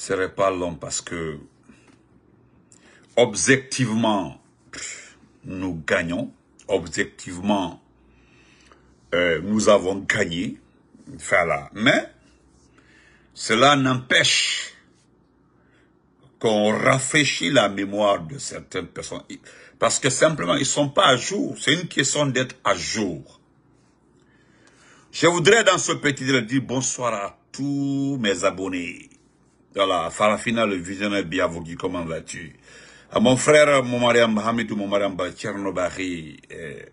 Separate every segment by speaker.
Speaker 1: serait pas long parce que, objectivement, nous gagnons. Objectivement, euh, nous avons gagné. Voilà. Mais, cela n'empêche qu'on rafraîchit la mémoire de certaines personnes. Parce que simplement, ils sont pas à jour. C'est une question d'être à jour. Je voudrais dans ce petit dire bonsoir à tous mes abonnés. Voilà, Farafina, le visionnaire Biavogi, comment vas-tu? À mon frère, mon mariam Mohamedou, mon mariam Tchernobari,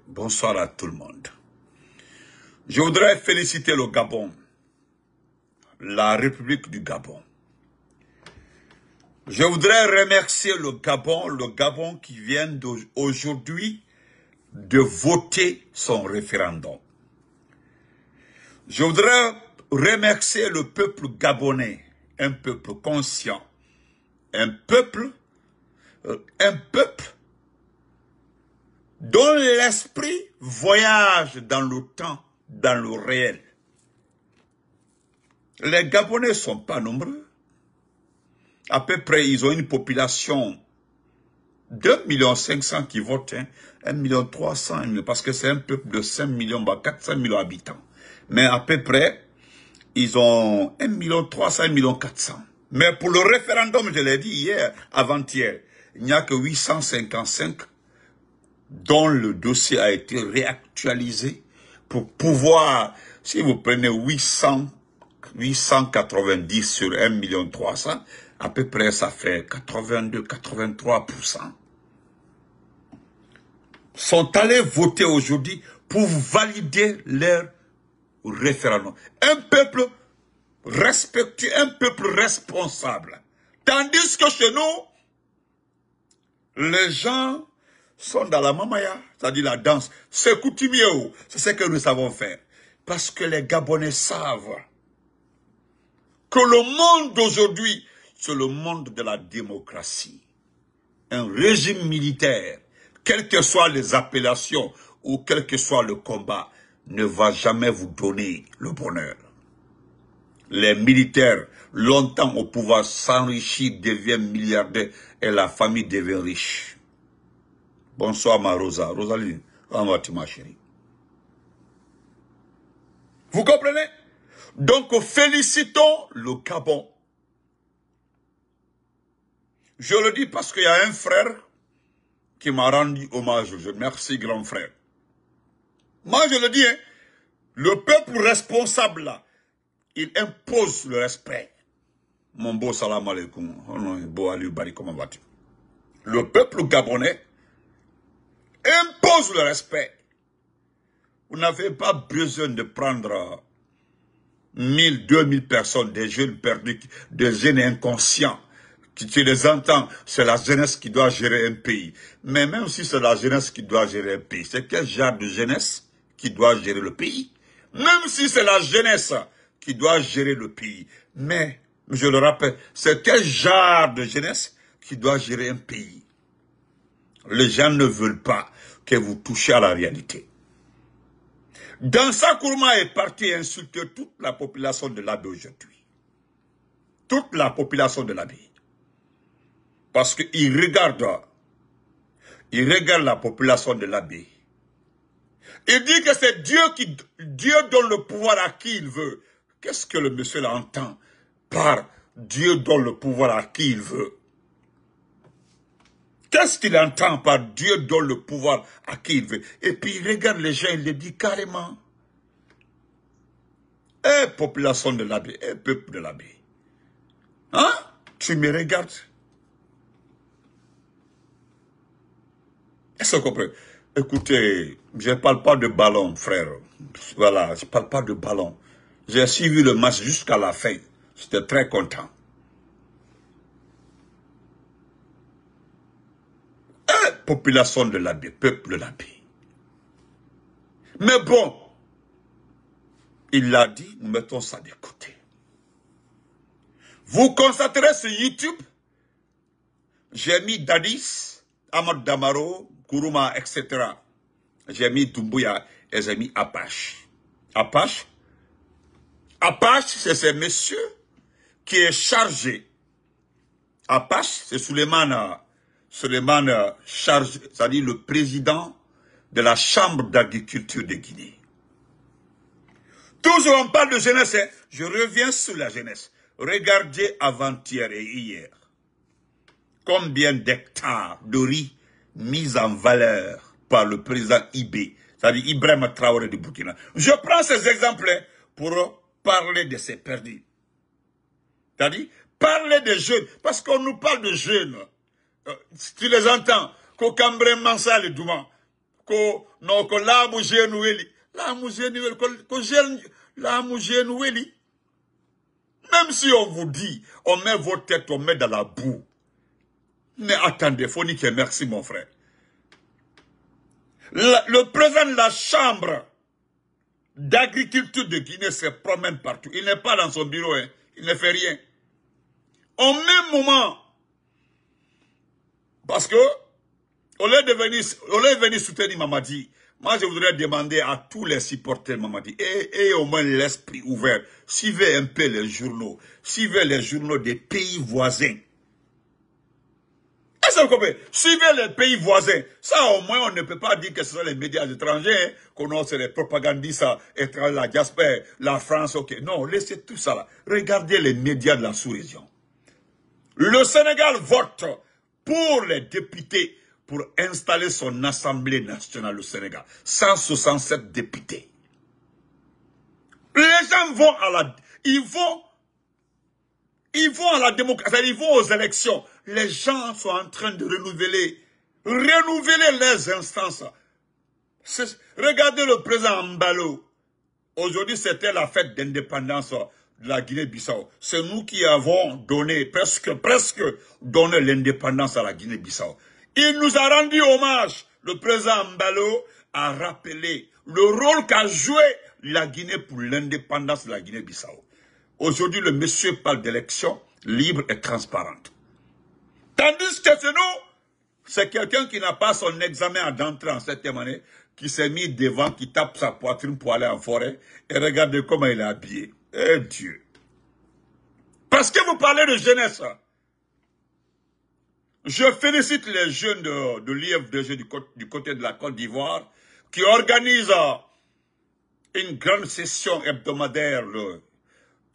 Speaker 1: bonsoir à tout le monde. Je voudrais féliciter le Gabon, la République du Gabon. Je voudrais remercier le Gabon, le Gabon qui vient aujourd'hui de voter son référendum. Je voudrais remercier le peuple gabonais un peuple conscient, un peuple, euh, un peuple dont l'esprit voyage dans le temps, dans le réel. Les Gabonais ne sont pas nombreux. À peu près, ils ont une population de 2 millions 500 qui votent, hein, 1 million 300, parce que c'est un peuple de 5 millions, 400 millions d'habitants. Mais à peu près, ils ont 1 million 300, 1 million 400. Mais pour le référendum, je l'ai dit hier, avant-hier, il n'y a que 855 dont le dossier a été réactualisé pour pouvoir, si vous prenez 800, 890 sur 1 million 300, à peu près ça fait 82, 83%. Sont allés voter aujourd'hui pour valider leur Un peuple respectueux, un peuple responsable. Tandis que chez nous, les gens sont dans la mamaya, c'est-à-dire la danse. C'est coutumier, c'est ce que nous savons faire. Parce que les Gabonais savent que le monde d'aujourd'hui, c'est le monde de la démocratie. Un régime militaire, quelles que soient les appellations ou quel que soit le combat, ne va jamais vous donner le bonheur. Les militaires, longtemps au pouvoir, s'enrichissent, deviennent milliardaires et la famille devient riche. Bonsoir ma Rosa. Rosaline, comment vas-tu ma chérie? Vous comprenez? Donc félicitons le Gabon. Je le dis parce qu'il y a un frère qui m'a rendu hommage. Merci grand frère. Moi, je le dis, hein, le peuple responsable, il impose le respect. Mon beau salam alaikum. Oh beau Ali Bari, comment vas-tu? Le peuple gabonais impose le respect. Vous n'avez pas besoin de prendre 1000, 2000 personnes, des jeunes perdus, des jeunes inconscients. Tu les entends, c'est la jeunesse qui doit gérer un pays. Mais même si c'est la jeunesse qui doit gérer un pays, c'est quel genre de jeunesse? Qui doit gérer le pays. Même si c'est la jeunesse qui doit gérer le pays. Mais, je le rappelle, c'est quel genre de jeunesse qui doit gérer un pays. Les gens ne veulent pas que vous touchiez à la réalité. Dansa Kourma est parti insulter toute la population de l'abbé aujourd'hui. Toute la population de l'abbé. Parce qu'il regarde, il regarde la population de l'abbé il dit que c'est Dieu qui Dieu donne le pouvoir à qui il veut. Qu'est-ce que le monsieur entend par Dieu donne le pouvoir à qui il veut? Qu'est-ce qu'il entend par Dieu donne le pouvoir à qui il veut? Et puis il regarde les gens, il les dit carrément. Eh, population de l'abbé, eh, peuple de l'abbé. Hein? Tu me regardes Est-ce que vous comprenez? Écoutez, je ne parle pas de ballon, frère. Voilà, je ne parle pas de ballon. J'ai suivi le match jusqu'à la fin. J'étais très content. Eh, population de l'abbé, peuple de l'abbé. Mais bon, il l'a dit, nous mettons ça de côté. Vous constaterez sur YouTube, j'ai mis Dadis, Ahmad Damaro, Kuruma, etc. J'ai mis Dumbuya et j'ai mis Apache. Apache? Apache, c'est ce monsieur qui est chargé Apache, c'est Suleiman, charge, c'est-à-dire le président de la Chambre d'agriculture de Guinée. Toujours on parle de jeunesse, hein. je reviens sur la jeunesse. Regardez avant-hier et hier. Combien d'hectares de riz mis en valeur par le président IB, c'est-à-dire Ibrahim Traoré de Burkina. Je prends ces exemples pour parler de ces perdus. C'est-à-dire, parler des jeunes, parce qu'on nous parle de jeunes. Euh, tu les entends, qu'au Cambré Mansa le Douma, qu'au Lamou Genoueli, Lamou Genoueli, qu'au Lamou Genoueli. Même si on vous dit, on met vos têtes, on met dans la boue. Mais attendez, que merci mon frère. Le président de la chambre d'agriculture de Guinée se promène partout. Il n'est pas dans son bureau, hein. il ne fait rien. Au même moment, parce que, au lieu de venir, soutenir Mamadi, moi je voudrais demander à tous les supporters Mamadi, et, et au moins l'esprit ouvert, suivez un peu les journaux, suivez les journaux des pays voisins. Suivez les pays voisins. Ça, au moins, on ne peut pas dire que ce sont les médias étrangers, qu'on a les propagandistes étrangers, la Jasper, la France, ok. Non, laissez tout ça là. Regardez les médias de la sous-région. Le Sénégal vote pour les députés pour installer son Assemblée nationale au Sénégal. 167 députés. Les gens vont à la... Ils vont... Ils vont à la démocratie, ils vont aux élections les gens sont en train de renouveler, renouveler les instances. Regardez le président Mbalo. Aujourd'hui, c'était la fête d'indépendance de la Guinée-Bissau. C'est nous qui avons donné, presque, presque, donné l'indépendance à la Guinée-Bissau. Il nous a rendu hommage. Le président Mbalo a rappelé le rôle qu'a joué la Guinée pour l'indépendance de la Guinée-Bissau. Aujourd'hui, le monsieur parle d'élections libres et transparentes. Tandis que c'est nous, c'est quelqu'un qui n'a pas son examen d'entrée en cette année, qui s'est mis devant, qui tape sa poitrine pour aller en forêt, et regardez comment il est habillé. Eh Dieu. Parce que vous parlez de jeunesse. Je félicite les jeunes de, de l'IFDG du, côté de la Côte d'Ivoire qui organisent une grande session hebdomadaire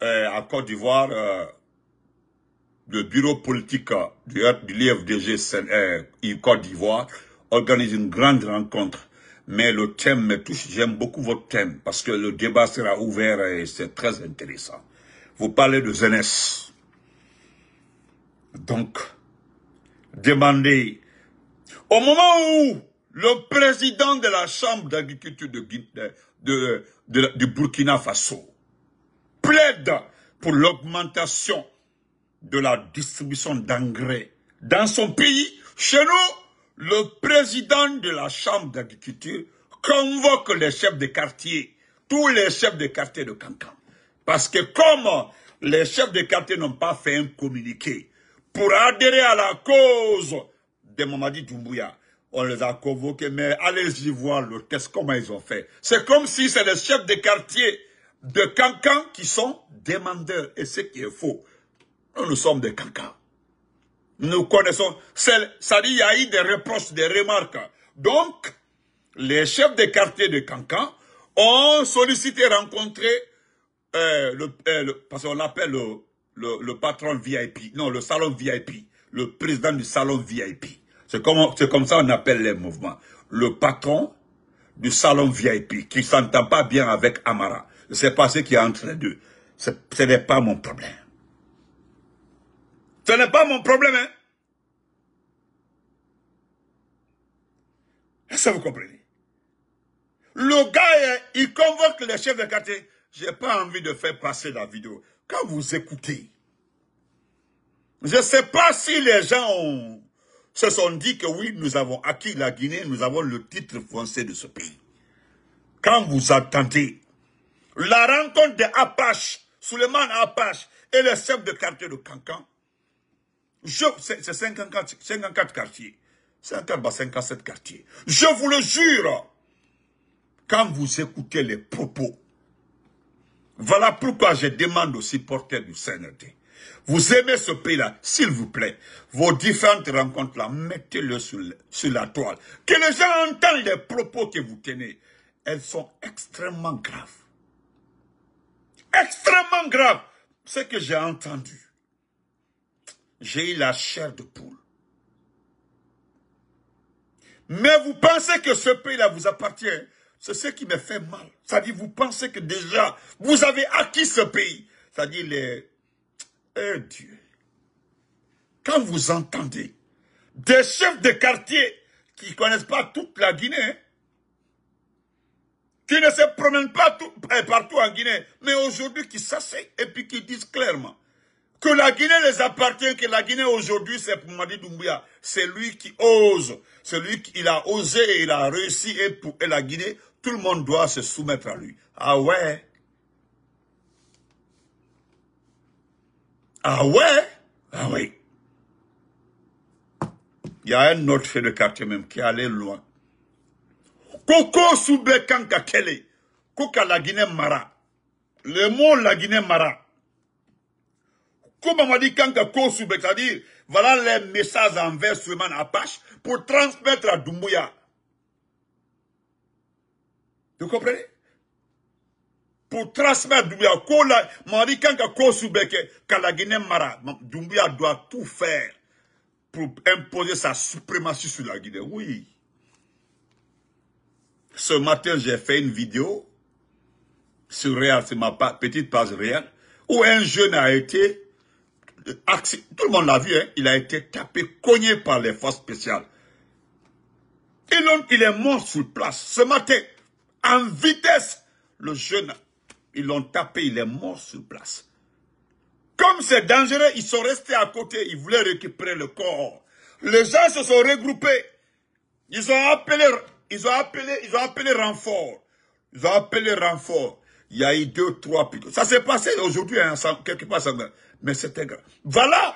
Speaker 1: euh, à Côte d'Ivoire euh, le bureau politique du l'IFDG Côte d'Ivoire organise une grande rencontre. Mais le thème me touche, j'aime beaucoup votre thème, parce que le débat sera ouvert et c'est très intéressant. Vous parlez de jeunesse. Donc, demandez, au moment où le président de la Chambre d'agriculture de, de, de, de, Burkina Faso plaide pour l'augmentation de la distribution d'engrais dans son pays, chez nous, le président de la Chambre d'agriculture convoque les chefs de quartier, tous les chefs de quartier de Cancan. Parce que comme les chefs de quartier n'ont pas fait un communiqué pour adhérer à la cause de Mamadi Doumbouya, on les a convoqués, mais allez-y voir le test, comment ils ont fait. C'est comme si c'est les chefs de quartier de Cancan qui sont demandeurs, et ce qui est faux. Nous, sommes des cancans. Nous connaissons, ça dit, il y a eu des reproches, des remarques. Donc, les chefs des quartiers de Cancan ont sollicité rencontrer euh, le, euh, parce qu'on l'appelle le, le, patron VIP, non, le salon VIP, le président du salon VIP. C'est comme, comme ça qu'on appelle les mouvements. Le patron du salon VIP, qui s'entend pas bien avec Amara. C'est pas ce qui est entre les deux. Ce n'est pas mon problème. Ce n'est pas mon problème, hein. Est-ce que vous comprenez? Le gars, il convoque les chefs de quartier. Je n'ai pas envie de faire passer la vidéo. Quand vous écoutez, je ne sais pas si les gens se sont dit que oui, nous avons acquis la Guinée, nous avons le titre foncier de ce pays. Quand vous attendez la rencontre de Apache, Suleiman Apache et les chefs de quartier de Cancan, c'est 54, 54 quartiers. 54, 57 quartiers. Je vous le jure, quand vous écoutez les propos, voilà pourquoi je demande aux supporters du CNRT, Vous aimez ce pays-là, s'il vous plaît, vos différentes rencontres-là, mettez-le sur, sur, la toile. Que les gens entendent les propos que vous tenez. Elles sont extrêmement graves. Extrêmement graves. Ce que j'ai entendu. J'ai eu la chair de poule. Mais vous pensez que ce pays-là vous appartient. C'est ce qui me fait mal. C'est-à-dire, vous pensez que déjà, vous avez acquis ce pays. C'est-à-dire, les... Eh Dieu. Quand vous entendez des chefs de quartier qui ne connaissent pas toute la Guinée, qui ne se promènent pas eh, partout en Guinée, mais aujourd'hui qui s'asseyent et puis qui disent clairement que la Guinée les appartient, que la Guinée aujourd'hui c'est pour Madi Doumbouya. C'est lui qui ose, c'est lui qui a osé et il a réussi et pour la Guinée, tout le monde doit se soumettre à lui. Ah ouais Ah ouais Ah oui. Il y a un autre fait de quartier même qui est allé loin. Koko soube kanka kele. Koka la Guinée mara. Le mot la Guinée mara. Comme on dit soube, c'est-à-dire, voilà les messages envers Suleiman Apache pour transmettre à Doumbouya. Vous comprenez? Pour transmettre Doumbouya, m'a dit kanka ko soube que la Guinée mara, Doumbouya doit tout faire pour imposer sa suprématie sur la Guinée. Oui. Ce matin, j'ai fait une vidéo sur Réal, c'est ma petite page Réal, où un jeune a été, tout le monde l'a vu, hein, il a été tapé, cogné par les forces spéciales. Et il est mort sur place. Ce matin, en vitesse, le jeune, ils l'ont tapé, il est mort sur place. Comme c'est dangereux, ils sont restés à côté, ils voulaient récupérer le corps. Les gens se sont regroupés. Ils ont appelé ils ont appelé, ils ont appelé renfort. Ils ont appelé renfort. Il y a eu deux, trois. Ça s'est passé aujourd'hui, hein, quelque part, mais c'était grave. Voilà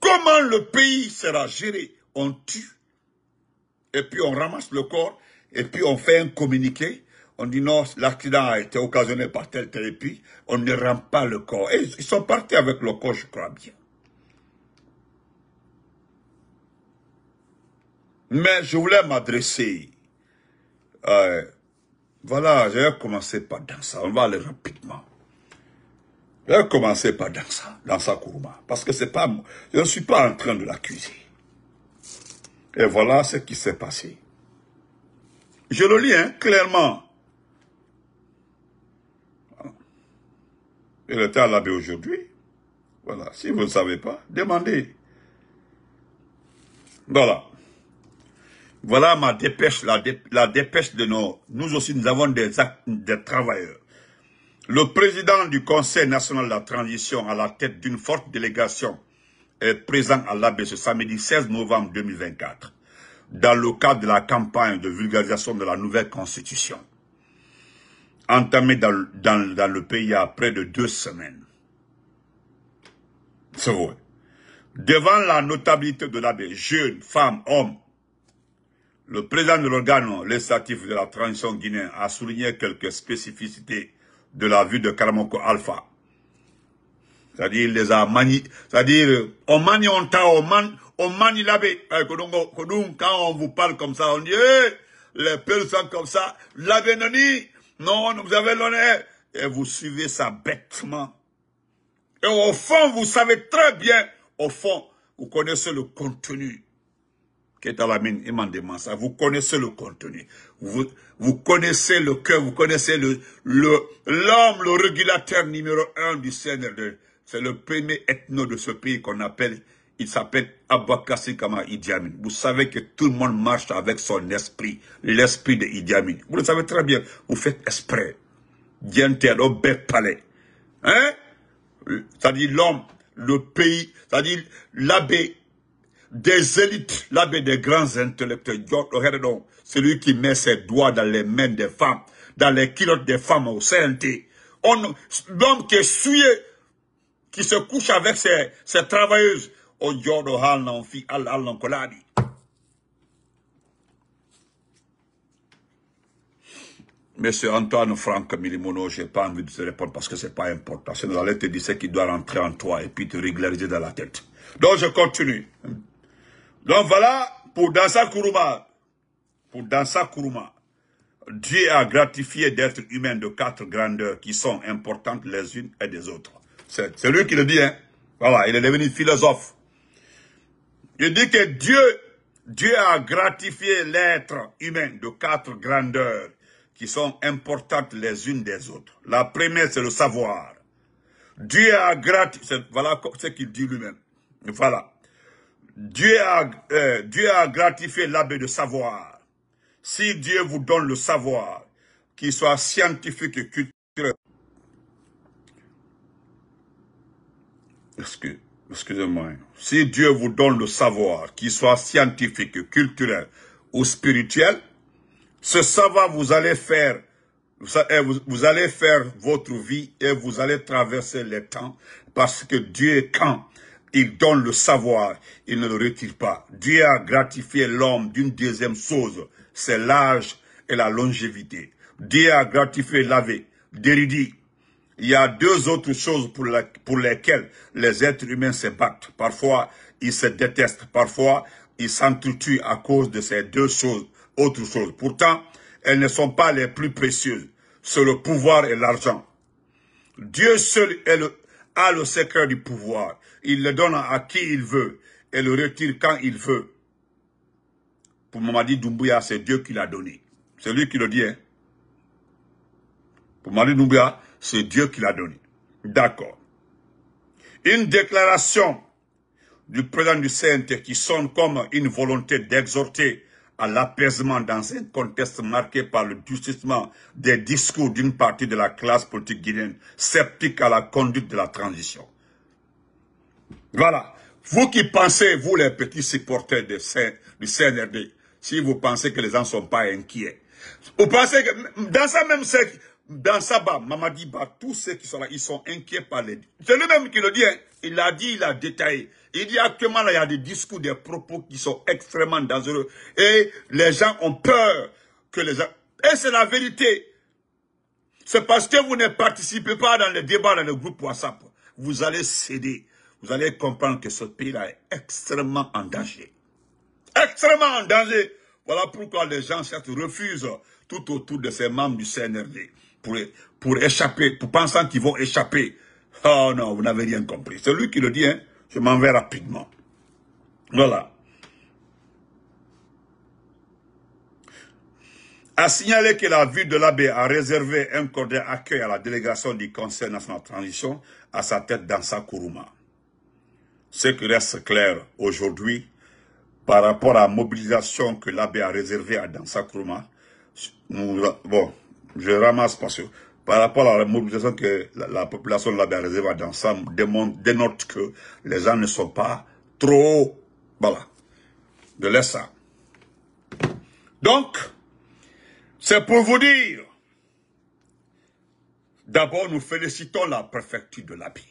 Speaker 1: comment le pays sera géré. On tue, et puis on ramasse le corps, et puis on fait un communiqué. On dit non, l'accident a été occasionné par tel, tel, et puis on ne rend pas le corps. Et ils sont partis avec le corps, je crois bien. Mais je voulais m'adresser. Euh, voilà, je vais commencer par dans ça. On va aller rapidement. Je vais commencer par dans ça, dans sa Kourouma. Parce que c'est pas, je ne suis pas en train de l'accuser. Et voilà ce qui s'est passé. Je le lis, hein, clairement. Il était à l'abbé aujourd'hui. Voilà. Si vous ne savez pas, demandez. Voilà. Voilà ma dépêche, la, dépêche de nos... Nous aussi, nous avons des, des travailleurs. Le président du Conseil national de la transition à la tête d'une forte délégation est présent à l'AB ce samedi 16 novembre 2024 dans le cadre de la campagne de vulgarisation de la nouvelle constitution entamée dans, le pays il y a près de deux semaines. C'est vrai. Devant la notabilité de l'AB, jeunes, femmes, hommes, le président de l'organe législatif de la transition guinéenne a souligné quelques spécificités de la vue de Karamoko Alpha. C'est-à-dire, les a mani, c'est-à-dire, on manie on ta, on manie, on manie l'abbé. Eh, quand on vous parle comme ça, on dit, eh, les personnes comme ça, l'abbé Nani, non, vous avez l'honneur. Et vous suivez ça bêtement. Et au fond, vous savez très bien, au fond, vous connaissez le contenu ça. Vous connaissez le contenu. Vous, vous connaissez le cœur, vous connaissez l'homme, le, régulateur numéro un du CNRD. C'est le premier ethno de ce pays qu'on appelle, il s'appelle Abakassi Kama Idi Amin. Vous savez que tout le monde marche avec son esprit, l'esprit de Idi Amin. Vous le savez très bien, vous faites esprit. Diente au palais. Hein? C'est-à-dire l'homme, le pays, c'est-à-dire l'abbé, des élites, l'abbé des grands intellectuels, celui qui met ses doigts dans les mains des femmes, dans les kilotes des femmes au CNT. L'homme qui est souillé, qui se couche avec ses, ses travailleuses, au Yordo Hal fi al al Monsieur Antoine Franck Milimono, je n'ai pas envie de te répondre parce que ce n'est pas important. C'est dans la te dit ce qui doit rentrer en toi et puis te régulariser dans la tête. Donc je continue. Donc voilà pour Dansa Kourouma. Pour Dansa Kourouma. Dieu a gratifié d'être humain de quatre grandeurs qui sont importantes les unes et des autres. C'est lui qui le dit, hein. Voilà, il est devenu philosophe. Il dit que Dieu, Dieu a gratifié l'être humain de quatre grandeurs qui sont importantes les unes des autres. La première, c'est le savoir. Dieu a gratifié, voilà ce qu'il dit lui-même. Voilà. Dieu a, euh, Dieu a gratifié l'abbé de savoir. Si Dieu vous donne le savoir, qu'il soit scientifique et culturel, excusez-moi, si Dieu vous donne le savoir, qu'il soit scientifique, culturel ou spirituel, ce savoir vous allez faire, vous allez faire votre vie et vous allez traverser les temps parce que Dieu, quand il donne le savoir, il ne le retire pas. Dieu a gratifié l'homme d'une deuxième chose, c'est l'âge et la longévité. Dieu a gratifié l'ave, d'érudit. Il y a deux autres choses pour, pour lesquelles les êtres humains se battent. Parfois, ils se détestent. Parfois, ils s'entretuent à cause de ces deux choses, autres choses. Pourtant, elles ne sont pas les plus précieuses. C'est le pouvoir et l'argent. Dieu seul a le secret du pouvoir. Il le donne à qui il veut et le retire quand il veut. Pour Mamadi Doumbouya, c'est Dieu qui l'a donné. C'est lui qui le dit. Hein? Pour Mamadi Doumbouya, c'est Dieu qui l'a donné. D'accord. Une déclaration du président du CNT qui sonne comme une volonté d'exhorter à l'apaisement dans un contexte marqué par le durcissement des discours d'une partie de la classe politique guinéenne sceptique à la conduite de la transition. Voilà. Vous qui pensez, vous les petits supporters du CNRD, si vous pensez que les gens ne sont pas inquiets. Vous pensez que dans ça même dans ça bas, Mamadi tous ceux qui sont là, ils sont inquiets par les... C'est lui-même qui le dit, hein. il l'a dit, il a détaillé. Il dit actuellement, là, il y a des discours, des propos qui sont extrêmement dangereux. Et les gens ont peur que les gens... Et c'est la vérité. C'est parce que vous ne participez pas dans les débats dans le groupe WhatsApp. Vous allez céder. Vous allez comprendre que ce pays-là est extrêmement en danger extrêmement en danger. Voilà pourquoi les gens certes refusent tout autour de ces membres du CNRD pour, pour échapper, pour pensant qu'ils vont échapper. Oh non, vous n'avez rien compris. C'est lui qui le dit, hein. Je m'en vais rapidement. Voilà. a signalé que la ville de l'abbé a réservé un cordial accueil à la délégation du Conseil national de transition à sa tête dans sa Kourouma. Ce qui reste clair aujourd'hui, par rapport à la mobilisation que l'abbé a réservée à Dansa Kruma, bon, je ramasse parce que par rapport à la mobilisation que la, population de l'abbé a réservée à Dansa, dénote que les gens ne sont pas trop, voilà, de l'ESA. Donc, c'est pour vous dire, d'abord nous félicitons la préfecture de l'abbé.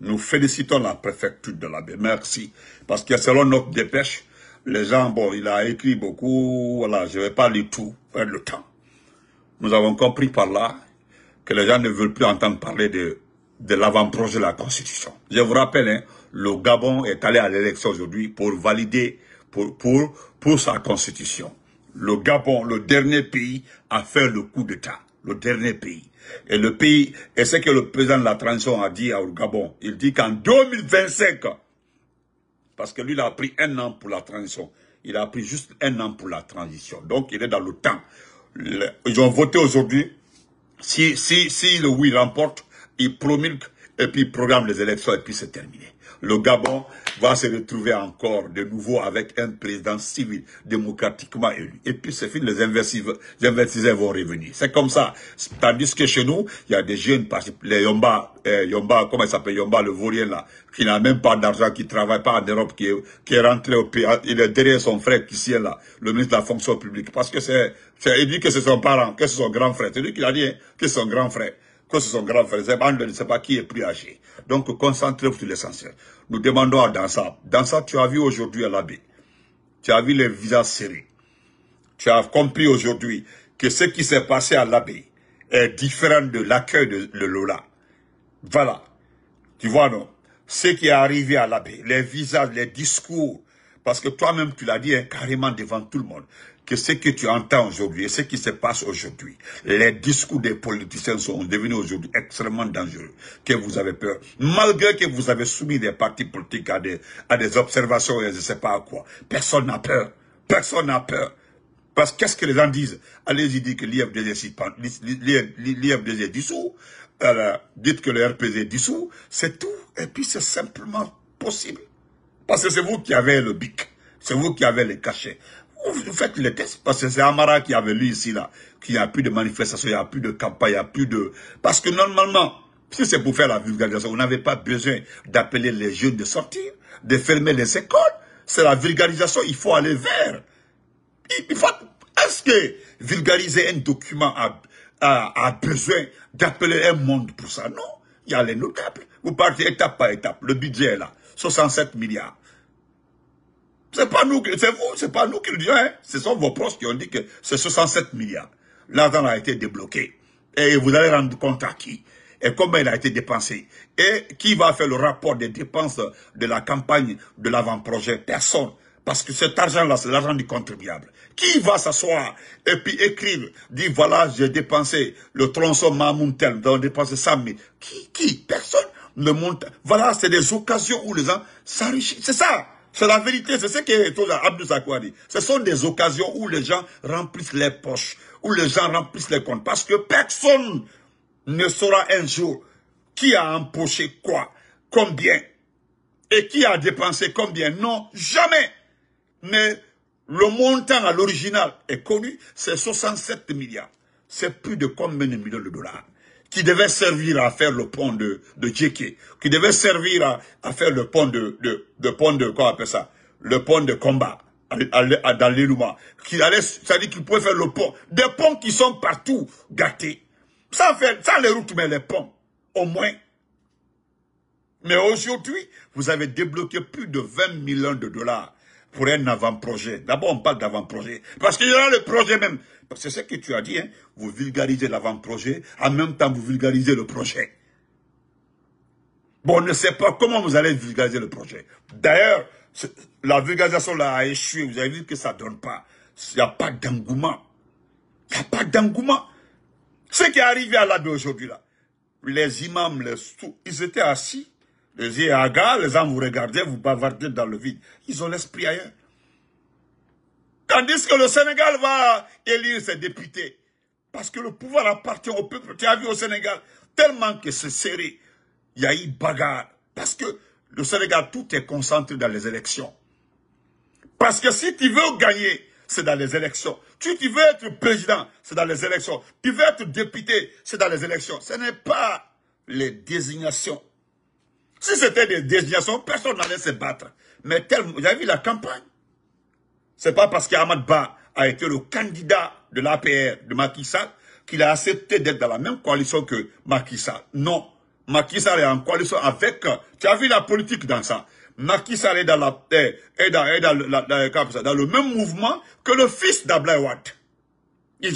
Speaker 1: Nous félicitons la préfecture de la baie. Merci. Parce que selon notre dépêche, les gens, bon, il a écrit beaucoup, voilà, je ne vais pas lire tout, perdre le temps. Nous avons compris par là que les gens ne veulent plus entendre parler de, l'avant-projet de la Constitution. Je vous rappelle, hein, le Gabon est allé à l'élection aujourd'hui pour valider, pour, pour, pour sa Constitution. Le Gabon, le dernier pays, a fait le coup d'État. Le dernier pays. Et le pays, et ce que le président de la transition a dit au Gabon, il dit qu'en 2025, parce que lui, il a pris un an pour la transition, il a pris juste un an pour la transition. Donc, il est dans le temps. ils ont voté aujourd'hui. Si, si, si le oui remporte, il promulgue et puis il programme les élections et puis c'est terminé le Gabon va se retrouver encore de nouveau avec un président civil démocratiquement élu. Et puis c'est fini, les investisseurs, vont revenir. C'est comme ça. Tandis que chez nous, il y a des jeunes, les Yomba, eh, Yomba, comment il s'appelle, Yomba, le vaurien là, qui n'a même pas d'argent, qui travaille pas en Europe, qui est, qui rentré au pays, il est derrière son frère qui est là, le ministre de la fonction publique. Parce que c'est, il dit que c'est son parent, que c'est son grand frère. C'est lui qui l'a dit, hein, que c'est son grand frère que ce sont grands frères, je ne sais pas qui est plus âgé. Donc, concentrez-vous sur l'essentiel. Nous demandons à Dansa. Dansa, tu as vu aujourd'hui à l'abbé. Tu as vu les visages serrés. Tu as compris aujourd'hui que ce qui s'est passé à l'abbé est différent de l'accueil de, Lola. Voilà. Tu vois, non? Ce qui est arrivé à l'abbé, les visages, les discours, parce que toi-même, tu l'as dit hein, carrément devant tout le monde, que ce que tu entends aujourd'hui et ce qui se passe aujourd'hui, les discours des politiciens sont devenus aujourd'hui extrêmement dangereux, que vous avez peur. Malgré que vous avez soumis des partis politiques à des, à des observations et je ne sais pas à quoi, personne n'a peur. Personne n'a peur. Parce qu'est-ce que les gens disent? Allez-y dire que l'IFDG est dissous, dites que le RPG est dissous, c'est tout. Et puis c'est simplement possible. Parce que c'est vous qui avez le bic, c'est vous qui avez les cachets. Faites les tests, parce que c'est Amara qui avait lu ici, là, qu'il n'y a plus de manifestations, il n'y a plus de campagne, il n'y a plus de... Parce que normalement, si c'est pour faire la vulgarisation, vous n'avez pas besoin d'appeler les jeunes de sortir, de fermer les écoles. C'est la vulgarisation, il faut aller vers. Il faut... Est-ce que vulgariser un document a, a, a besoin d'appeler un monde pour ça? Non, il y a les notables. Vous partez étape par étape. Le budget est là, 67 milliards. C'est pas nous, c'est vous, c'est pas nous qui le disons. Hein. Ce sont vos proches qui ont dit que c'est 67 milliards. L'argent a été débloqué. Et vous allez rendre compte à qui? Et combien il a été dépensé? Et qui va faire le rapport des dépenses de la campagne de l'avant-projet? Personne. Parce que cet argent-là, c'est l'argent du contribuable. Qui va s'asseoir et puis écrire, dire voilà, j'ai dépensé le tronçon Mamountel, j'ai dépensé 100 000. Qui Qui? Personne ne monte. Voilà, c'est des occasions où les gens s'enrichissent. C'est ça. C'est la vérité, c'est ce que Abdou Sakwa dit. Ce sont des occasions où les gens remplissent les poches, où les gens remplissent les comptes. Parce que personne ne saura un jour qui a empoché quoi, combien, et qui a dépensé combien. Non, jamais. Mais le montant à l'original est connu, c'est 67 milliards. C'est plus de combien de millions de dollars? Qui devait servir à faire le pont de, de qui devait servir à, faire le pont de, de, pont de, quoi ça, le pont de combat dans l'Elouma, qui allait, c'est-à-dire qu'il pouvait faire le pont, des ponts qui sont partout gâtés. Sans sans les routes, mais les ponts, au moins. Mais aujourd'hui, vous avez débloqué plus de 20 millions de dollars pour un avant-projet. D'abord, on parle d'avant-projet. Parce qu'il y aura le projet même. C'est ce que tu as dit, hein. Vous vulgarisez l'avant-projet, en même temps, vous vulgarisez le projet. Bon, on ne sait pas comment vous allez vulgariser le projet. D'ailleurs, la vulgarisation là a échoué. Vous avez vu que ça ne donne pas. Il n'y a pas d'engouement. Il n'y a pas d'engouement. Ce qui est arrivé à l'abé aujourd'hui là, les imams, les, ils étaient assis les yeux hagards, les gens vous regardaient, vous bavardez dans le vide. Ils ont l'esprit ailleurs. Tandis que le Sénégal va élire ses députés. Parce que le pouvoir appartient au peuple. Tu as vu au Sénégal, tellement que c'est serré. Il y a eu bagarre. Parce que le Sénégal, tout est concentré dans les élections. Parce que si tu veux gagner, c'est dans les élections. Si tu veux être président, c'est dans les élections. Tu veux être député, c'est dans les élections. Ce n'est pas les désignations. Si c'était des désignations, personne n'allait se battre. Mais tel, vous avez vu la campagne? C'est pas parce qu'Ahmad Ba a été le candidat de l'APR de Macky qu'il a accepté d'être dans la même coalition que Macky. Non. Macky est en coalition avec... Tu as vu la politique dans ça? Macky est dans, la, est dans, est dans, dans le même mouvement que le fils d'Ablaïwad. Et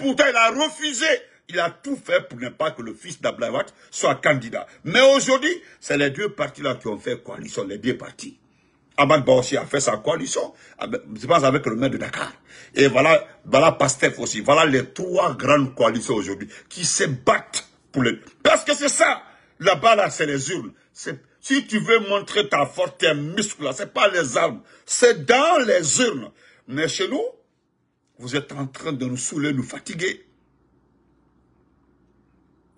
Speaker 1: pourtant, il a refusé il a tout fait pour ne pas que le fils d'Ablaïwat soit candidat. Mais aujourd'hui, c'est les deux partis-là qui ont fait coalition, les deux partis. Ahmad aussi a fait sa coalition, je pense avec le maire de Dakar. Et voilà, voilà Pastef aussi. Voilà les trois grandes coalitions aujourd'hui qui se battent pour le... Parce que c'est ça, là-bas, là, c'est les urnes. Si tu veux montrer ta force, tes muscles, c'est pas les armes, c'est dans les urnes. Mais chez nous, vous êtes en train de nous saouler, nous fatiguer.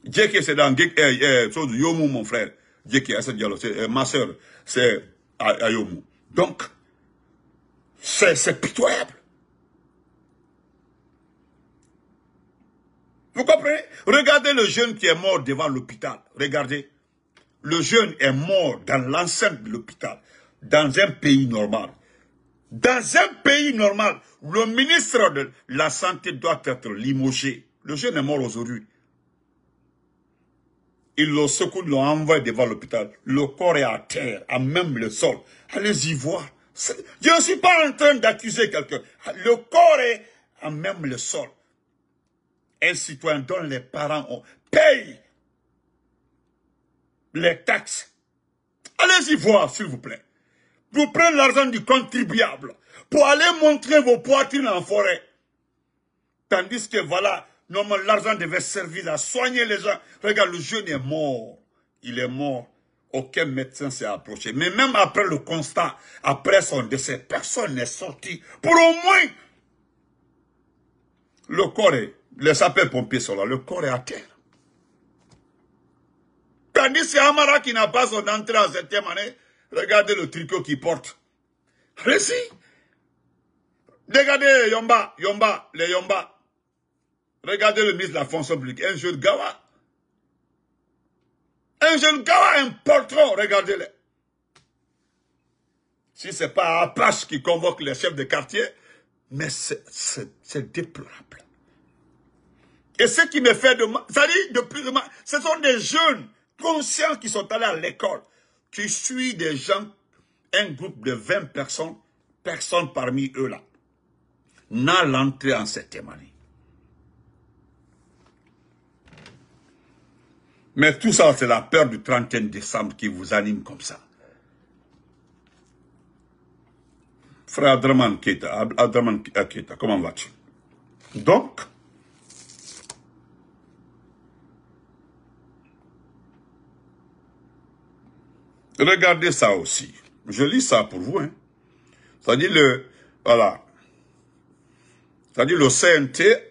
Speaker 1: Djeki, c'est dans eh, eh, Yomu, mon frère. Djeki, c'est eh, ma soeur, c'est à, Yomu. Donc, c'est pitoyable. Vous comprenez? Regardez le jeune qui est mort devant l'hôpital. Regardez. Le jeune est mort dans l'enceinte de l'hôpital, dans un pays normal. Dans un pays normal, le ministre de la Santé doit être limogé. Le jeune est mort aujourd'hui. Ils l'ont secoué, l'ont envoyé devant l'hôpital. Le corps est à terre, à même le sol. Allez-y voir. Je ne suis pas en train d'accuser quelqu'un. Le corps est à même le sol. un citoyen dont les parents ont, paye les taxes. Allez-y voir, s'il vous plaît. Vous prenez l'argent du contribuable pour aller montrer vos poitrines en forêt. Tandis que voilà, normalement l'argent devait servir à soigner les gens. Regarde, le jeune est mort. Il est mort. Aucun médecin s'est approché. Mais même après le constat, après son décès, personne n'est sorti pour au moins... Le corps est... Les sapeurs-pompiers sont là. Le corps est à terre. Tandis que Amara qui n'a pas son entrée en septième année, regardez le tricot qu'il porte. Allez-y. Regardez Yomba, Yomba, les Yomba. Regardez le ministre de la fonction publique, un jeune gawa. Un jeune gawa, un portrait, regardez-le. Si ce n'est pas Apache qui convoque les chefs de quartier, mais c'est déplorable. Et ce qui me fait de mal, ça dit de plus de mal, ce sont des jeunes conscients qui sont allés à l'école, qui suivent des gens, un groupe de 20 personnes, personne parmi eux là, n'a l'entrée en septième année. Mais tout ça, c'est la peur du 31 décembre qui vous anime comme ça. Frère Adraman Keita, Adraman Keita, comment vas-tu? Donc, regardez ça aussi. Je lis ça pour vous. Hein. C'est-à-dire le, voilà. C'est-à-dire le CNT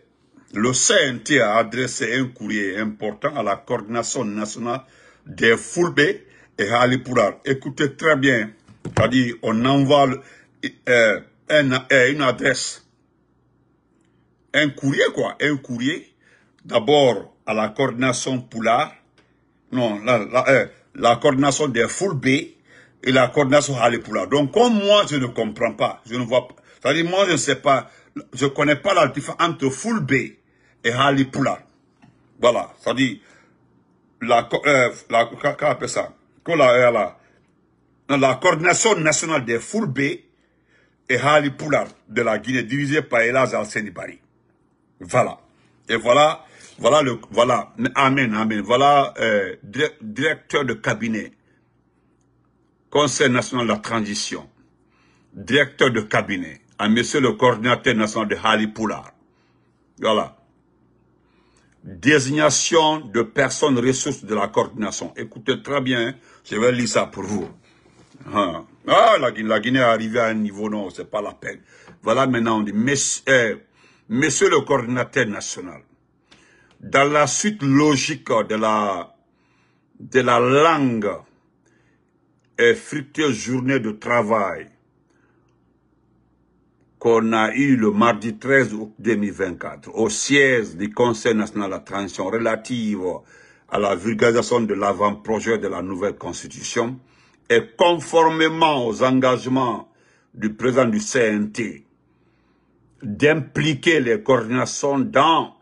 Speaker 1: le CNT a adressé un courrier important à la coordination nationale des Foulbé et Halipurar. Écoutez très bien, c'est-à-dire on envoie euh, euh, une adresse, un courrier quoi, un courrier, d'abord à la coordination Poulard, non, la, euh, coordination des Foulbé et la coordination Halipurar. Donc comme moi je ne comprends pas, je ne vois pas, c'est-à-dire moi je ne sais pas, je ne connais pas la différence entre Foulbé et Halipula. Voilà, ça dit, la, euh, la, ça, la, la, la coordination nationale des Foulbé et Halipula de la Guinée, dirigée par Elas al Bari. Voilà. Et voilà, voilà le, voilà, amen, amen, voilà, euh, directeur de cabinet, Conseil national de la transition, directeur de cabinet, à monsieur le coordinateur national de Halipula. Voilà désignation de personnes ressources de la coordination. Écoutez très bien, je vais lire ça pour vous. Ah, ah la, Guinée est arrivée à un niveau, non, c'est pas la peine. Voilà maintenant, on dit, monsieur, monsieur le coordinateur national, dans la suite logique de la, de la langue et fructueuse journée de travail qu'on a eu le mardi 13 août 2024 au siège du Conseil national de la transition relative à la vulgarisation de l'avant-projet de la nouvelle constitution et conformément aux engagements du président du CNT d'impliquer les coordinations dans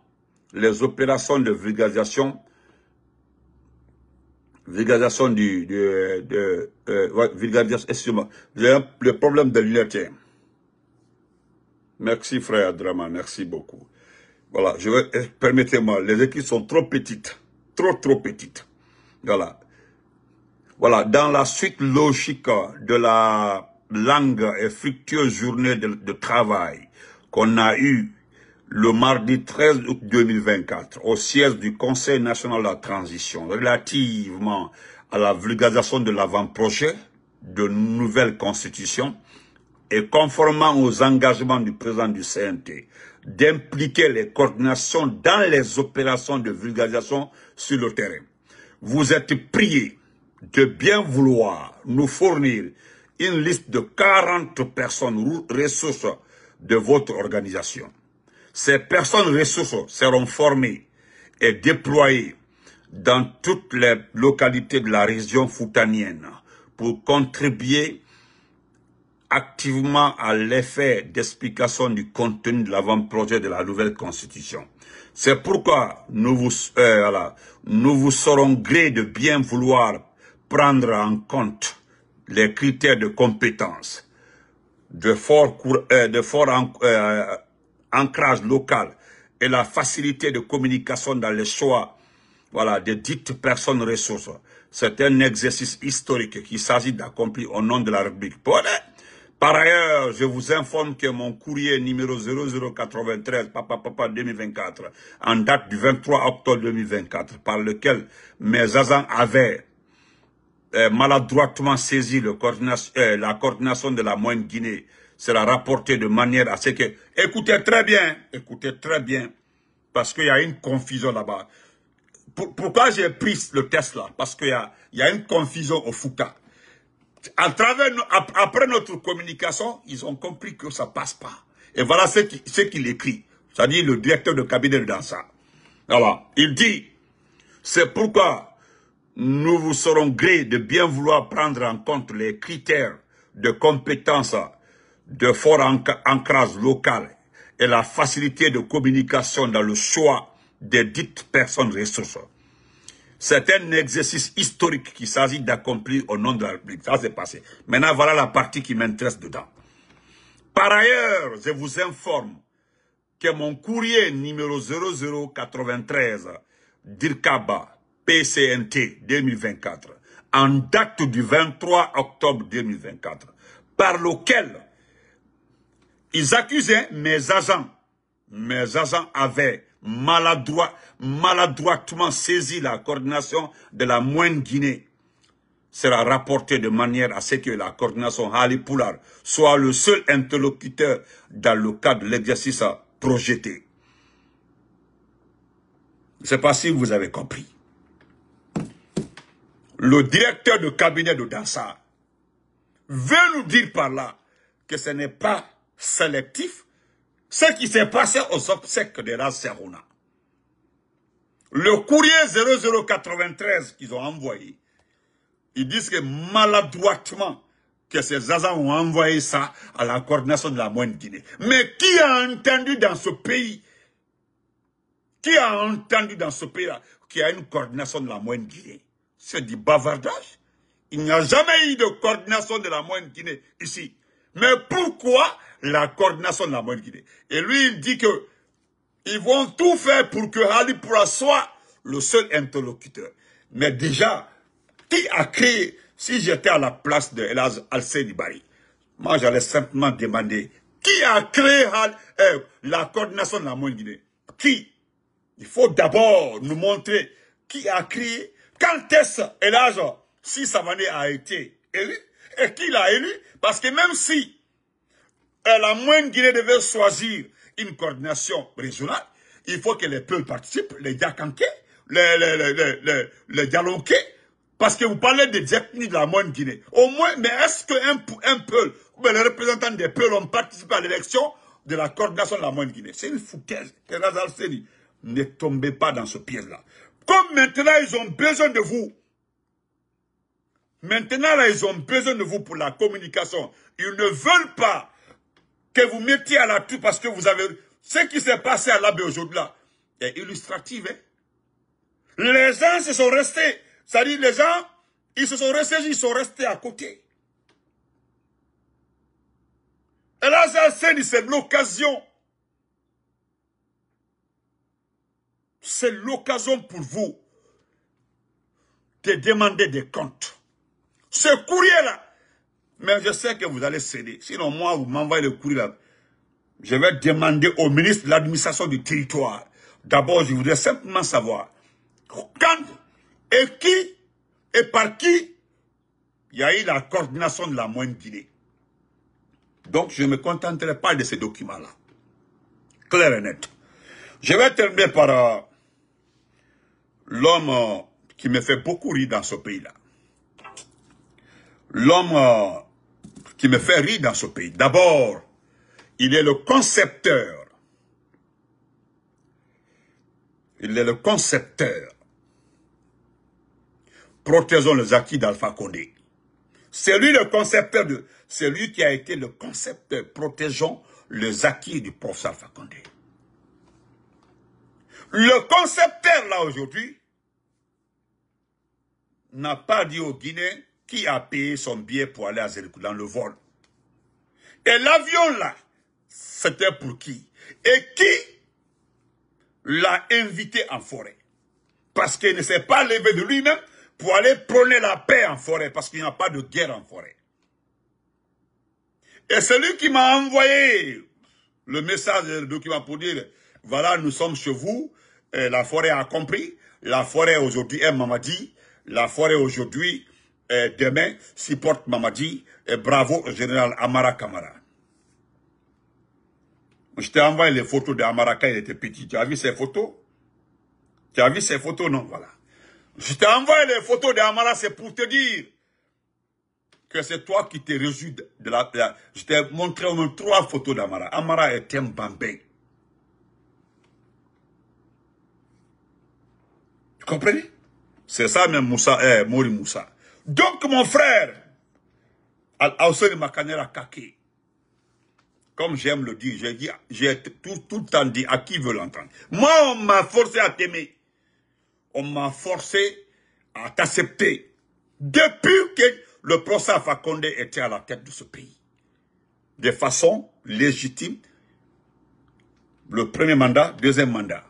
Speaker 1: les opérations de vulgarisation vulgarisation du de, de euh, vulgarisation le problème de l'unité Merci frère Drama, merci beaucoup. Voilà, je vais, eh, permettez-moi, les équipes sont trop petites, trop trop petites. Voilà. Voilà, dans la suite logique de la longue et fructueuse journée de, travail qu'on a eue le mardi 13 août 2024 au siège du Conseil national de la transition relativement à la vulgarisation de l'avant-projet de nouvelle constitution, et conformément aux engagements du président du CNT, d'impliquer les coordinations dans les opérations de vulgarisation sur le terrain. Vous êtes priés de bien vouloir nous fournir une liste de 40 personnes ressources de votre organisation. Ces personnes ressources seront formées et déployées dans toutes les localités de la région foutanienne pour contribuer activement à l'effet d'explication du contenu de l'avant-projet de la nouvelle constitution. C'est pourquoi nous vous, euh, serons gré de bien vouloir prendre en compte les critères de compétence, de fort, euh, de fort euh, ancrage local et la facilité de communication dans les choix voilà, des dites personnes ressources. C'est un exercice historique qui s'agit d'accomplir au nom de la République. Par ailleurs, je vous informe que mon courrier numéro 0093 papa papa 2024 en date du 23 octobre 2024 par lequel mes agents avaient euh, maladroitement saisi euh, la coordination de la moyenne Guinée sera rapporté de manière à ce que... Écoutez très bien, écoutez très bien, parce qu'il y a une confusion là-bas. pourquoi j'ai pris le test là? Parce qu'il y a, une confusion au Fouta à travers, après notre communication, ils ont compris que ça passe pas. Et voilà ce qu'il écrit. C'est-à-dire le directeur de cabinet de Dansa. Voilà. Il dit, c'est pourquoi nous vous serons gré de bien vouloir prendre en compte les critères de compétence de fort ancrage local et la facilité de communication dans le choix des dites personnes ressources. C'est un exercice historique qu'il s'agit d'accomplir au nom de la République. Ça, c'est passé. Maintenant, voilà la partie qui m'intéresse dedans. Par ailleurs, je vous informe que mon courrier numéro 0093 d'Irkaba, PCNT 2024, en date du 23 octobre 2024, par lequel ils accusaient mes agents. Mes agents avaient maladroit, maladroitement saisi la coordination de la moindre Guinée sera rapporté de manière à ce que la coordination Hali Poular soit le seul interlocuteur dans le cadre de l'exercice projeté. Je ne sais pas si vous avez compris. Le directeur de cabinet de Dansa veut nous dire par là que ce n'est pas sélectif, ce qui s'est passé aux obsèques de la Serona. Le courrier 0093 qu'ils ont envoyé, ils disent que maladroitement, que ces agents ont envoyé ça à la coordination de la moindre Guinée. Mais qui a entendu dans ce pays, qui a entendu dans ce pays-là qu'il y a une coordination de la moindre Guinée? C'est du bavardage. Il n'y a jamais eu de coordination de la moindre Guinée ici. Mais pourquoi la coordination de la moindre Guinée Et lui, il dit que ils vont tout faire pour que Ali Poura soit le seul interlocuteur. Mais déjà, qui a créé, si j'étais à la place de Elaz al Bari, moi j'allais simplement demander, qui a créé euh, la coordination de la moindre Guinée Qui? Il faut d'abord nous montrer qui a créé, quand est-ce Elaz si Savané a été élu, et qui l'a élu, parce que même si la moindre Guinée devait choisir une coordination régionale, il faut que les peuples participent, les Yakanké, les, les, les, les, les parce que vous parlez des ethnies de la moindre Guinée. Au moins, mais est-ce qu'un un peuple, ou les représentants des peuples ont participé à l'élection de la coordination de la moindre Guinée? C'est une foutaise. Ne tombez pas dans ce piège-là. Comme maintenant, ils ont besoin de vous. Maintenant, là, ils ont besoin de vous pour la communication. Ils ne veulent pas que vous mettiez à la tout parce que vous avez... Ce qui s'est passé à l'abbé aujourd'hui là est illustratif. Hein? Les gens se sont restés. C'est-à-dire les gens, ils se sont restés, ils sont restés à côté. Et là, c'est l'occasion. C'est l'occasion pour vous de demander des comptes. Ce courrier-là, mais je sais que vous allez céder. Sinon, moi, vous m'envoyez le courrier. Je vais demander au ministre de l'administration du territoire. D'abord, je voudrais simplement savoir quand et qui et par qui il y a eu la coordination de la moindre Guinée. Donc, je ne me contenterai pas de ces documents-là. Clair et net. Je vais terminer par euh, l'homme euh, qui me fait beaucoup rire dans ce pays-là. L'homme euh, qui me fait rire dans ce pays. D'abord, il est le concepteur. Il est le concepteur. Protégeons les acquis d'Alpha Condé. C'est lui le concepteur de... C'est lui qui a été le concepteur. Protégeons les acquis du professeur Alpha Condé. Le concepteur, là, aujourd'hui, n'a pas dit aux Guinéens qui a payé son billet pour aller à Zérikou dans le vol. Et l'avion là, c'était pour qui? Et qui l'a invité en forêt? Parce qu'il ne s'est pas levé de lui-même pour aller prôner la paix en forêt, parce qu'il n'y a pas de guerre en forêt. Et celui qui m'a envoyé le message, le document pour dire, voilà, nous sommes chez vous, et la forêt a compris, la forêt aujourd'hui est Mamadi, la forêt aujourd'hui, demain, supporte Mamadi, et bravo au général Amara Kamara. Je t'ai envoyé les photos d'Amara quand il était petit. Tu as vu ces photos? Tu as vu ces photos? Non, voilà. Je t'ai envoyé les photos d'Amara, c'est pour te dire que c'est toi qui t'es reçu de, la, Je t'ai montré au moins trois photos d'Amara. Amara est un bambé. Tu comprenez C'est ça même Moussa, eh, Mori Moussa. Donc mon frère, Al-Awsani Makanera Kaki, comme j'aime le dire, j'ai tout, tout le temps dit à qui veut l'entendre. Moi, on m'a forcé à t'aimer. On m'a forcé à t'accepter. Depuis que le procès Fakonde était à la tête de ce pays. De façon légitime. Le premier mandat, deuxième mandat.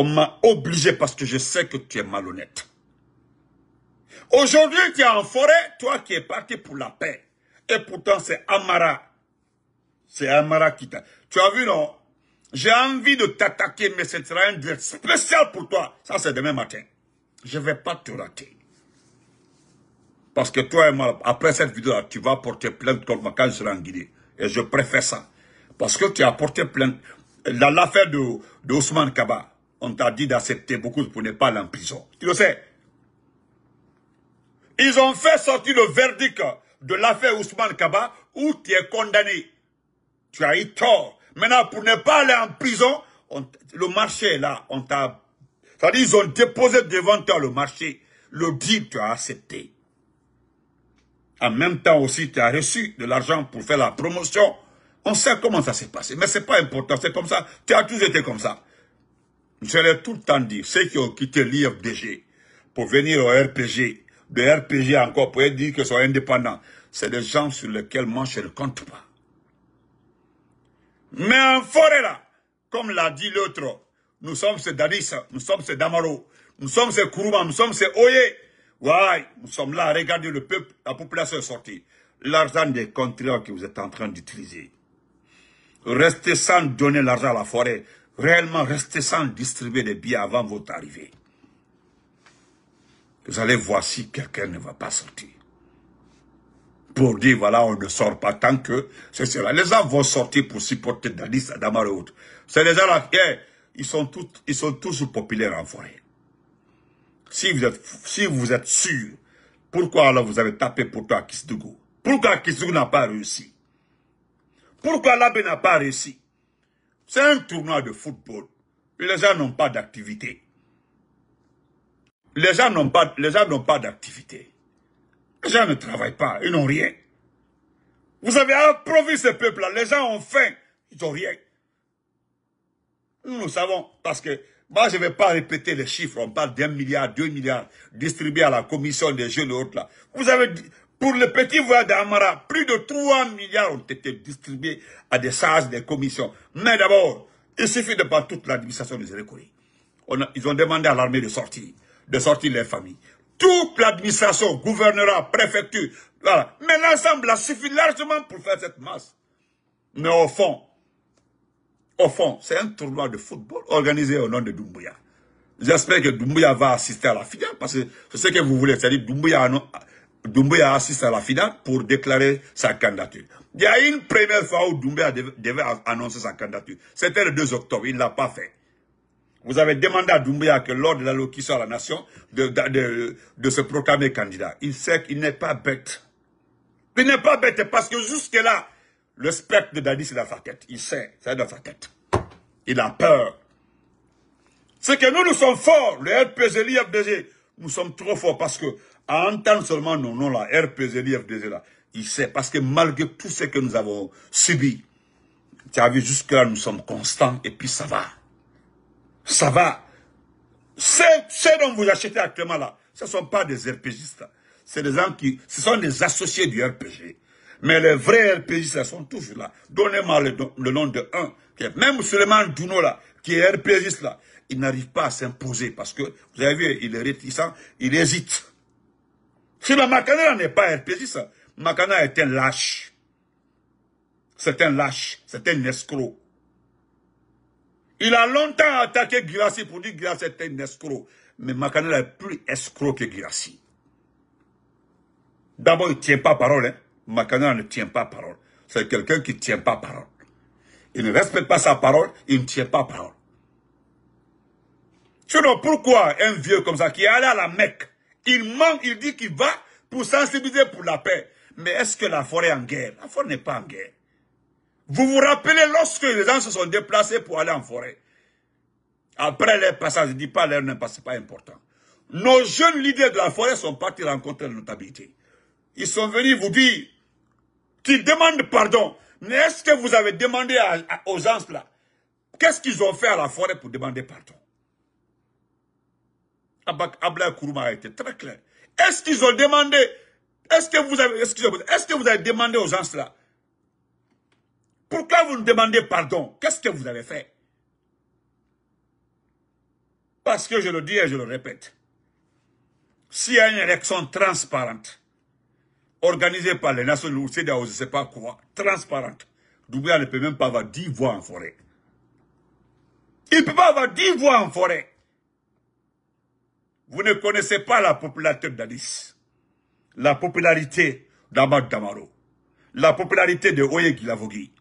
Speaker 1: On m'a obligé parce que je sais que tu es malhonnête. Aujourd'hui, tu es en forêt, toi qui es parti pour la paix. Et pourtant, c'est Amara. C'est Amara qui t'a... Tu as vu, non? J'ai envie de t'attaquer, mais c'est sera un direct spécial pour toi. Ça, c'est demain matin. Je ne vais pas te rater. Parce que toi après cette vidéo-là, tu vas porter plainte contre moi quand je serai en Guinée. Et je préfère ça. Parce que tu as porté plainte. Dans l'affaire de, de Kaba, on t'a dit d'accepter beaucoup pour ne pas aller en prison. Tu le sais. Ils ont fait sortir le verdict de l'affaire Ousmane Kaba où tu es condamné. Tu as eu tort. Maintenant, pour ne pas aller en prison, le marché est là. On t'a... C'est-à-dire, ils ont déposé devant toi le marché. Le deal, tu as accepté. En même temps aussi, tu as reçu de l'argent pour faire la promotion. On sait comment ça s'est passé. Mais c'est pas important. C'est comme ça. Tu as toujours été comme ça. Je l'ai tout le temps dit. Ceux qui ont quitté l'IFDG pour venir au RPG, de RPG encore pour dire qu'ils sont indépendants. C'est des gens sur lesquels moi je ne compte pas. Mais en forêt là, comme l'a dit l'autre, nous sommes ces Dadis, nous sommes ces Damaro, nous sommes ces Kourouba, nous sommes ces Oye. Ouais, nous sommes là, regardez le peuple, la population est sortie. L'argent des contrées que vous êtes en train d'utiliser. Restez sans donner l'argent à la forêt. Réellement, restez sans distribuer des billets avant votre arrivée vous allez voir si quelqu'un ne va pas sortir. Pour dire, voilà, on ne sort pas tant que c'est cela. Les gens vont sortir pour supporter Dadis, Adamar et autres. C'est les gens là, ils sont tous, ils sont populaires en forêt. Si vous êtes, si vous êtes sûr, pourquoi alors vous avez tapé pour toi à Kisdougou? Pourquoi Kisdougou n'a pas réussi? Pourquoi l'abbé n'a pas réussi? C'est un tournoi de football. Les gens n'ont pas d'activité. Les gens n'ont pas, d'activité. Les gens ne travaillent pas, ils n'ont rien. Vous avez approvi ce peuple-là, les gens ont faim, ils n'ont rien. Nous, nous savons, parce que moi, je ne vais pas répéter les chiffres, on parle d'un milliard, deux milliards distribués à la commission des jeunes et autres là. Vous avez, pour le petit voyage d'Amara, plus de 3 milliards ont été distribués à des charges des commissions. Mais d'abord, il suffit de pas toute l'administration des Érécoris. Ils ont demandé à l'armée de sortir de sortir les familles. Toute l'administration, gouvernorat, préfecture, voilà. Mais l'ensemble a suffi largement pour faire cette masse. Mais au fond, au fond, c'est un tournoi de football organisé au nom de Doumbouya. J'espère que Doumbouya va assister à la finale, parce que c'est ce que vous voulez, c'est-à-dire Doumbouya, Doumbouya assiste à la finale pour déclarer sa candidature. Il y a une première fois où Doumbouya devait annoncer sa candidature. C'était le 2 octobre, il ne l'a pas fait. Vous avez demandé à Doumbouya que lors de l'allocution à la nation, de, se proclamer candidat. Il sait qu'il n'est pas bête. Il n'est pas bête parce que jusque-là, le spectre de Dadi, c'est dans sa tête. Il sait, c'est dans sa tête. Il a peur. C'est que nous, nous sommes forts. Le RPG, l'IFDG, nous sommes trop forts parce que, à entendre seulement nos noms là, RPG, l'IFDG là, il sait. Parce que malgré tout ce que nous avons subi, tu as vu, jusque-là, nous sommes constants et puis ça va ça va. Ce dont vous achetez actuellement là, ce ne sont pas des RPGistes. C'est des gens qui, ce sont des associés du RPG. Mais les vrais RPGistes sont toujours là. Donnez-moi le, nom de un Même Suleiman Douno, là, qui est RPGiste, là, il n'arrive pas à s'imposer parce que, vous avez vu, il est réticent, il hésite. Si la Makana n'est pas RPGiste, Makana est un lâche. C'est un lâche, c'est un escroc. Il a longtemps attaqué Girassi pour dire que Girassi est un escroc. Mais Makana est plus escroc que Girassi. D'abord, il ne tient pas parole. Hein. Makana ne tient pas parole. C'est quelqu'un qui ne tient pas parole. Il ne respecte pas sa parole, il ne tient pas parole. Sinon, pourquoi un vieux comme ça qui est allé à la Mecque, il manque, il dit qu'il va pour sensibiliser pour la paix. Mais est-ce que la forêt est en guerre? La forêt n'est pas en guerre. Vous vous rappelez lorsque les gens se sont déplacés pour aller en forêt? Après les passages, je ne dis pas leur n'est pas important. Nos jeunes leaders de la forêt sont partis rencontrer la notabilité. Ils sont venus vous dire qu'ils demandent pardon. Mais est-ce que vous avez demandé aux gens là? Qu'est-ce qu'ils ont fait à la forêt pour demander pardon? Abla Kourouma a été très clair. Est-ce qu'ils ont demandé Est-ce que vous avez, est-ce que vous avez demandé aux gens là pourquoi vous nous demandez pardon? Qu'est-ce que vous avez fait? Parce que je le dis et je le répète. S'il y a une élection transparente, organisée par les Nations Unies, je ne sais pas quoi, transparente, Doumbouya ne peut même pas avoir 10 voix en forêt. Il ne peut pas avoir 10 voix en forêt. Vous ne connaissez pas la popularité d'Addis, la popularité d'Amad Damaro, la popularité de Oye Gilavogui,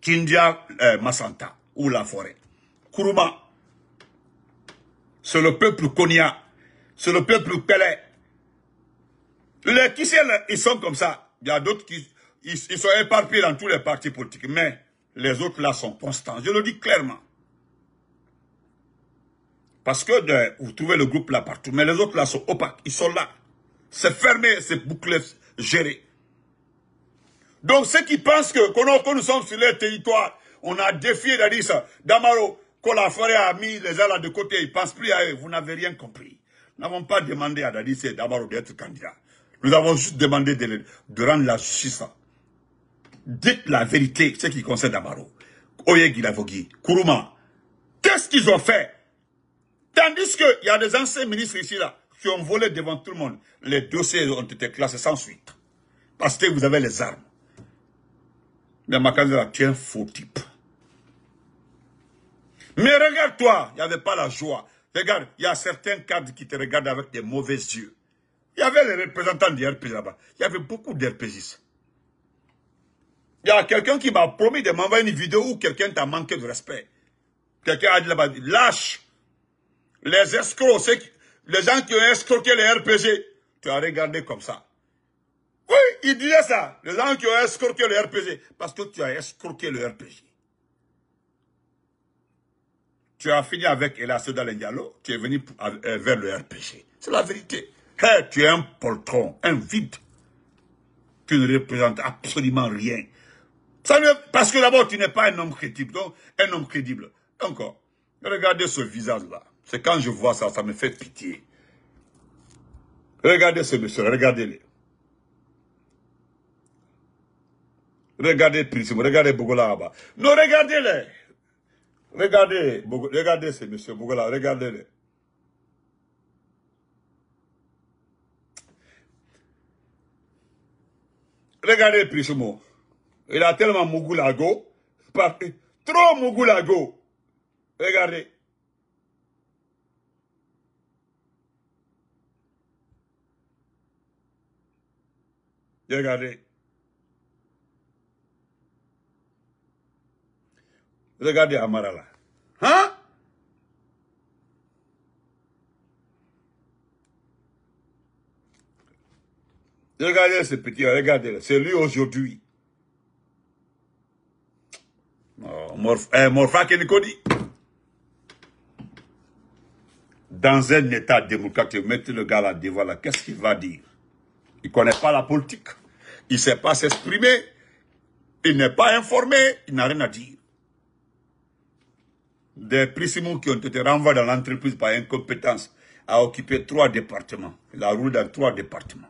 Speaker 1: Kindia euh, Masanta, ou la forêt. Kourouma, c'est le peuple Konya, c'est le peuple Pelé. Les Kissiel, ils sont comme ça. Il y a d'autres qui ils, sont éparpillés dans tous les partis politiques, mais les autres là sont constants. Je le dis clairement. Parce que vous trouvez le groupe là partout, mais les autres là sont opaques, ils sont là. C'est fermé, c'est bouclé, géré. Donc ceux qui pensent que, nous sommes sur leur territoire, on a défié d'Addis, Damaro, que la forêt a mis les ailes de côté, ils ne pensent plus à eux. Vous n'avez rien compris. Nous n'avons pas demandé à Dadis et Damaro d'être candidat. Nous avons juste demandé de, rendre la justice. Dites la vérité, ce qui concerne Damaro. Oye Guilavogui, Kourouma. Qu'est-ce qu'ils ont fait? Tandis qu'il y a des anciens ministres ici, là, qui ont volé devant tout le monde. Les dossiers ont été classés sans suite. Parce que vous avez les armes. Mais Makazela, tu es un faux type. Mais regarde-toi, il n'y avait pas la joie. Regarde, il y a certains cadres qui te regardent avec des mauvais yeux. Il y avait les représentants du RPG là-bas. Il y avait beaucoup d'RPGistes. Il y a quelqu'un qui m'a promis de m'envoyer une vidéo où quelqu'un t'a manqué de respect. Quelqu'un a dit là-bas, lâche. Les escrocs, les gens qui ont escroqué les RPG, tu as regardé comme ça. Oui, il disait ça. Les gens qui ont escroqué le RPG. Parce que tu as escroqué le RPG. Tu as fini avec Ella Soda Diallo. Tu es venu euh, vers le RPG. C'est la vérité. tu es un poltron, un vide. Tu ne représentes absolument rien. parce que d'abord, tu n'es pas un homme crédible. Donc, un homme crédible. Encore. Regardez ce visage-là. C'est quand je vois ça, ça me fait pitié. Regardez ce monsieur, regardez-le. Regardez Prismo, regardez Bogola là-bas. Non, regardez-les. Regardez, regardez ce monsieur Bogola, regardez-les. Regardez Prismo. Il a tellement Mougulago. Trop Mougulago. Regardez. Regardez. Regardez Amara là. Hein? Regardez ce petit, regardez, c'est lui aujourd'hui. Oh, Morf, eh, Kenikodi. Dans un état démocratique, mettez le gars là devant là, qu'est-ce qu'il va dire? Il ne connaît pas la politique. Il ne sait pas s'exprimer. Il n'est pas informé. Il n'a rien à dire des prissimos qui ont été renvoyés dans l'entreprise par incompétence à occuper trois départements. Il a roulé dans trois départements.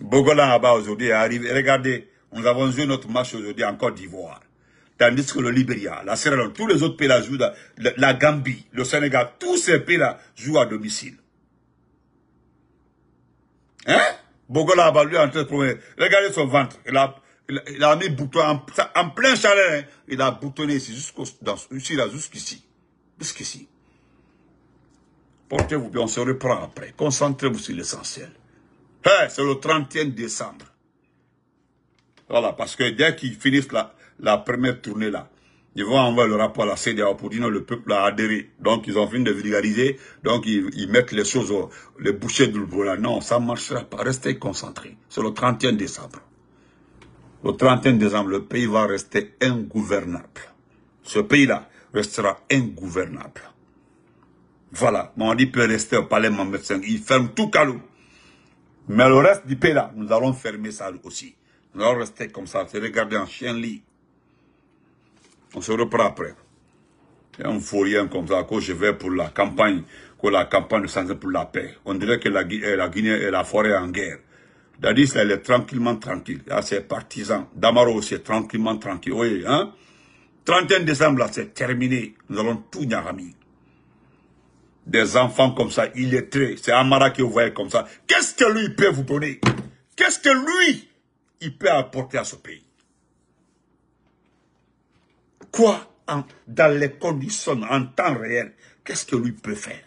Speaker 1: Bogolan là-bas aujourd'hui est arrivé. Regardez, nous avons joué notre match aujourd'hui en Côte d'Ivoire. Tandis que le Libéria, la Sierra Leone, tous les autres pays-là jouent, la, Gambie, le Sénégal, tous ces pays-là jouent à domicile. Hein? Bogola lui en train de Regardez son ventre. Il a, il a, mis bouton en, plein chaleur. Hein. Il a boutonné ici, jusqu'ici, là, jusqu'ici. Jusqu'ici. Portez-vous bien, on se reprend après. Concentrez-vous sur l'essentiel. Hey, c'est le 31 décembre. Voilà, parce que dès qu'ils finissent la, la première tournée là, ils vont envoyer le rapport à la CDA pour dire que le peuple a adhéré. Donc, ils ont fini de vulgariser. Donc, ils, mettent les choses, au, les bouchées de l'eau. Non, ça ne marchera pas. Restez concentrés. C'est le 31 décembre. Le 31 décembre, le pays va rester ingouvernable. Ce pays-là restera ingouvernable. Voilà. Mon dit peut rester au palais, mon médecin. Il ferme tout calou. Mais le reste du pays là, nous allons fermer ça aussi. Nous allons rester comme ça, se regarder en chien lit. On se reprend après. Il y a un faux rien comme ça, que je vais pour la campagne, que la campagne de pour la paix. On dirait que la, euh, la Guinée et la forêt en guerre. Dadis, elle est tranquillement tranquille. Là, c'est partisans. Damaro, c'est tranquillement tranquille. Oui, hein? 31 décembre, là, c'est terminé. Nous allons tout nyarami. Des enfants comme ça, il est très. C'est Amara qui vous voyez comme ça. Qu'est-ce que lui peut vous donner? Qu'est-ce que lui, il peut apporter à ce pays? Quoi dans les conditions en temps réel Qu'est-ce que lui peut faire?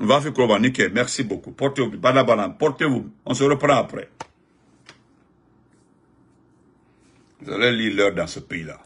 Speaker 1: Merci beaucoup. Portez-vous. Portez-vous. On se reprend après. Vous allez lire l'heure dans ce pays-là.